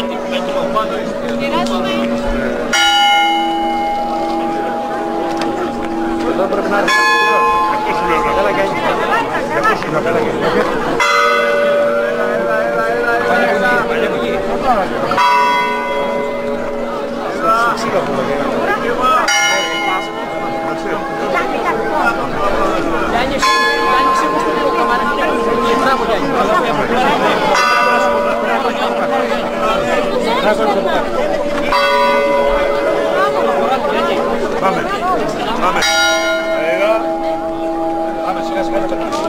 κάτι με το Εδώ πρέπει να έρθει. Έλα, έλα, έλα, έλα. Mamy. Ejra. Mamy, szukaj, szukaj, szukaj.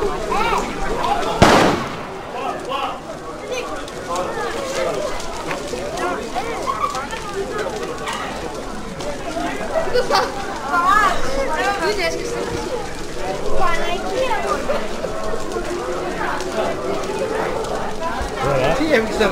Voilà. Chi è che sta